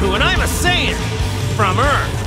Goku, and I'm a Saiyan from Earth.